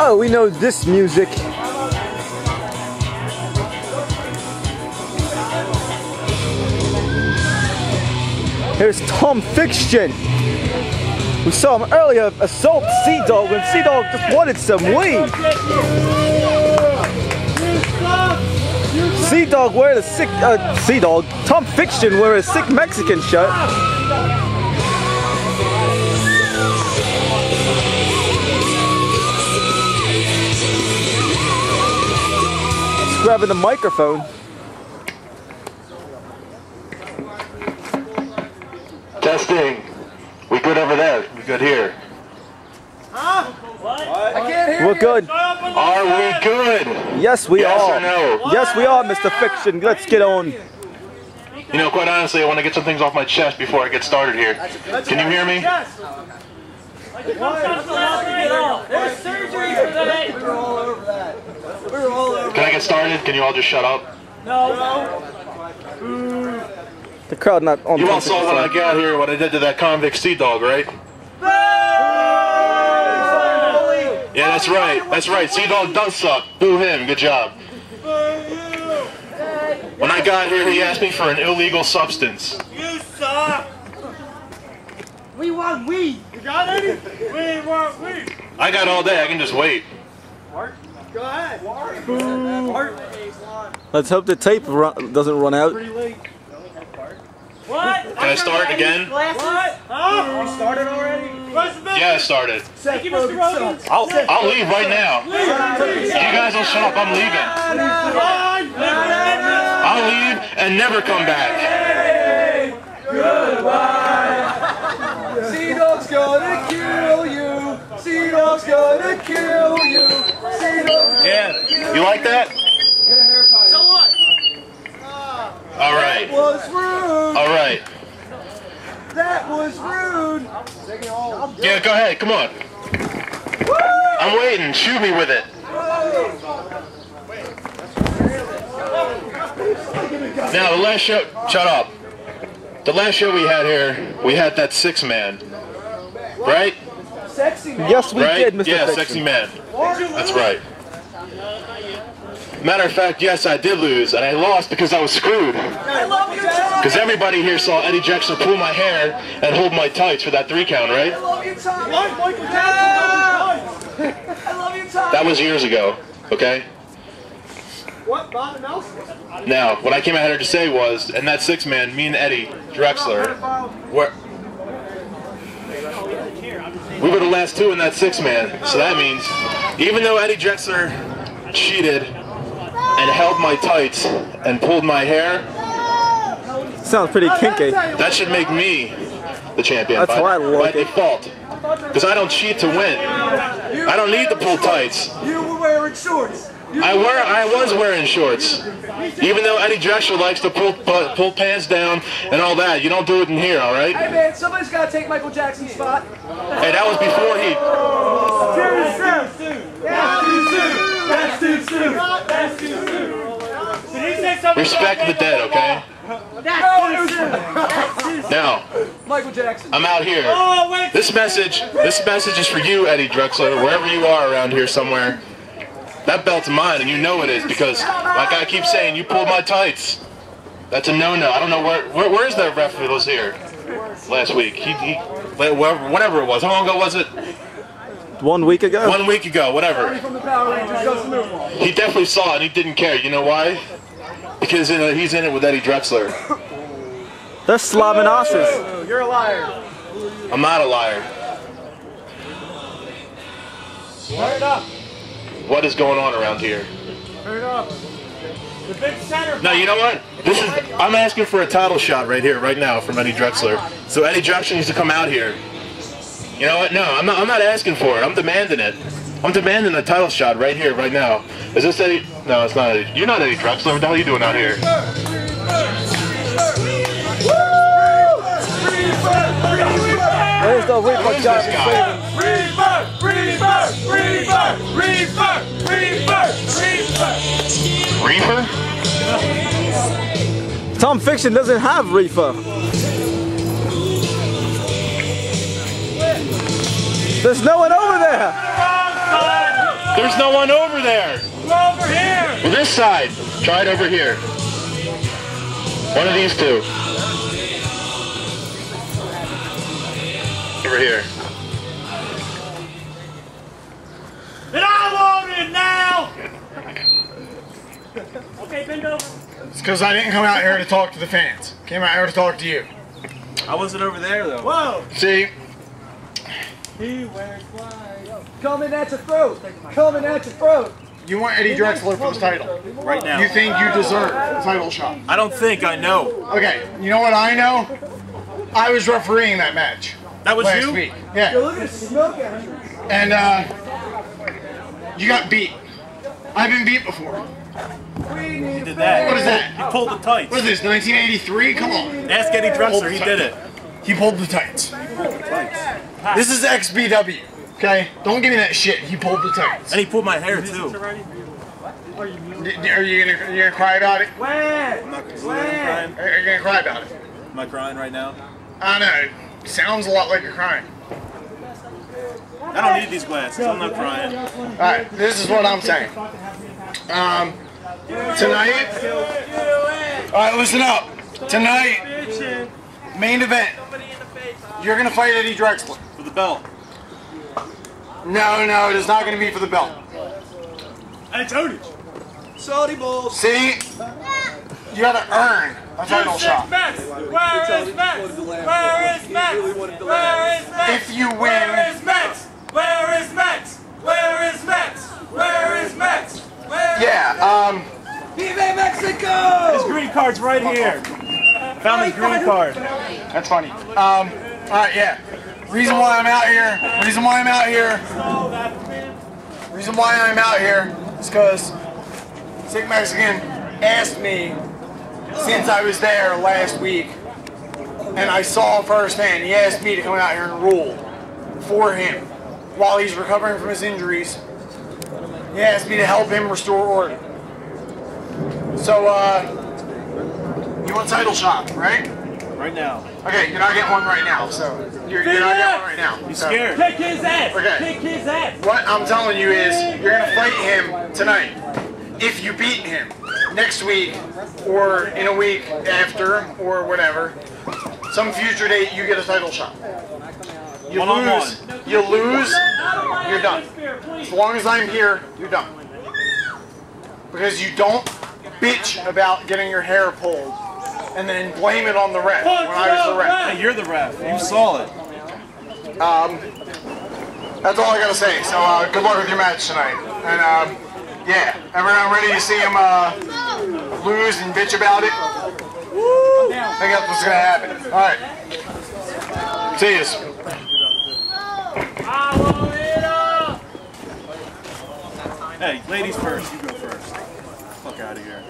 Oh, we know this music. Here's Tom Fixtion. We saw him earlier assault Sea Dog when Sea Dog just wanted some weed. Sea Dog wearing a sick uh, Sea Dog. Tom Fixtion wearing a sick Mexican shirt. Grabbing the microphone. Testing. We good over there? We good here? Huh? I can't hear. We're good. Are we good? Yes, we Yes are. or no? Yes, we are, Mr. Fixtion. Let's get on. You know, quite honestly, I want to get some things off my chest before I get started here. Can you hear me? Yes. There's surgery for that. Can get started? Can you all just shut up? No. The crowd not on You all saw when I got here what I did to that convict sea dog, right? Yeah, that's right. That's right. Sea dog does suck. Boo him. Good job. When I got here, he asked me for an illegal substance. You suck. We want weed. You got any? We want weed. I got all day. I can just wait. Go ahead. Let's hope the tape run, doesn't run out. What? Can I start again? What? Huh? You started already? Yeah, I started. Thank you, Mr. Rogan. I'll, I'll leave right now. You guys don't shut up, I'm leaving. I'll leave and never come back. Sea Dog's gonna kill you. Sea Dog's gonna kill you. Sea Dog's Yeah. You like that? So what? All right. was rude. All right. That was rude. Yeah, go ahead. Come on. I'm waiting. Shoot me with it. Now, the last show, shut up. The last show we had here, we had that six man. Right? Sexy man. Yes, we right? did, Mr. Yeah, Fixtion. sexy man. That's right. Matter of fact, yes, I did lose, and I lost because I was screwed. I love you, Tom. Because everybody here saw Eddie Jackson pull my hair and hold my tights for that three count, right? I love you, Tom. Yeah. I love you, Tom. That was years ago, okay? What? Bob Now, what I came out here to say was, and that six man, me and Eddie Drexler, were, we were the last two in that six man. So that means, even though Eddie Drexler cheated and held my tights and pulled my hair, Sounds pretty kinky. that should make me the champion That's by, why I like by it. default. Because I don't cheat to win. I don't need to pull tights. You were wearing shorts. You I wear, I was wearing shorts. Even though Eddie Drexler likes to pull pull, pull pants down and all that, you don't do it in here, all right? Hey man, somebody's gotta take Michael Jackson's spot. Hey, that was before he. That's too soon. That's too soon. Did he say something? Respect the dead, okay? That's too soon. That's too soon. Now, Michael Jackson. I'm out here. Oh. This message, this message is for you, Eddie Drexler, wherever you are around here somewhere. That belt's mine, and you know it is because, like I keep saying, you pulled my tights. That's a no-no. I don't know where, where where's that ref that was here last week? He, he, whatever whatever it was. How long ago was it? One week ago? One week ago, whatever. From the Power Rangers goes to Moonwalk. He definitely saw it and he didn't care. You know why? Because in a, he's in it with Eddie Drexler. They're slamming asses. You're a liar. I'm not a liar. Turn it up. What is going on around here? Turn it up. The big center. No, you know what? This is I'm asking for a title shot right here, right now, from Eddie Drexler. So Eddie Drexler needs to come out here. You know what? No, I'm not. I'm not asking for it. I'm demanding it. I'm demanding a title shot right here, right now. Is this Eddie? No, it's not Eddie. You're not Eddie Drexler. What the hell are you doing out here? There's the Reaper Who's Tom Fixtion doesn't have Reefer. There's no one over there. There's no one over there. Go over here. Well, this side. Try it over here. One of these two. Over here. Okay, bend over. It's because I didn't come out here to talk to the fans. Came out here to talk to you. I wasn't over there though. Whoa. See, He wears white. Coming at your throat. Coming at your throat. you want Eddie Drexler for the title. Right now. You think you deserve the title shot. I don't think I know. Okay, you know what I know? I was refereeing that match That was last you? week. Yeah. Look at the smoke out here. And uh, you got beat. I've been beat before. Need Did that. What is that? He pulled the tights. What is this, 1983? Come on. Ask Eddie Drexler, he did it. He pulled the tights. This is XBW. Okay? Don't give me that shit. He pulled the tights. And he pulled my hair too. Are you gonna, you gonna cry about it? Where? I'm not crying. Are you gonna cry about it? Am I crying right now? I know. It sounds a lot like you're crying. I don't need these glasses. I'm not crying. Alright, this is what I'm saying. Um, tonight. Alright, listen up. Tonight, main event. You're gonna fight Eddie Drexler. For the belt. No, no, it is not gonna be for the belt. I told you. Salty balls. See? You gotta earn a title Six shot. Max. Where is Max? Where is Max? Where is Max? If you win, is Max? Where is Max? Where is Max? Where is Max? Where yeah, um, Vive Mexico! His green card's right here. Found his green card. that's funny. Um, alright, yeah. Reason why I'm out here, reason why I'm out here, reason why I'm out here is because Sick Mexican asked me since I was there last week and I saw firsthand, he asked me to come out here and rule for him while he's recovering from his injuries. He asked me to help him restore order. So, uh, you want title shot, right? Right now. Okay, you're not getting one right now, so you're, you're not getting one right now. He's So, scared. Kick his ass. Okay. Kick his ass. What I'm telling you is, you're gonna fight him tonight. If you beat him next week, or in a week after, or whatever, some future date, you get a title shot. You One on lose, you lose, you're done. As long as I'm here, you're done. Because you don't bitch about getting your hair pulled and then blame it on the ref when I was the ref. Hey, you're the ref. You saw it. Um, That's all I gotta say. So uh, good luck with your match tonight. And um, yeah, everyone ready to see him uh, lose and bitch about it? Woo! I think that's what's gonna happen. All right. See yous. I want it all. Hey, ladies first. You go first. Fuck out of here.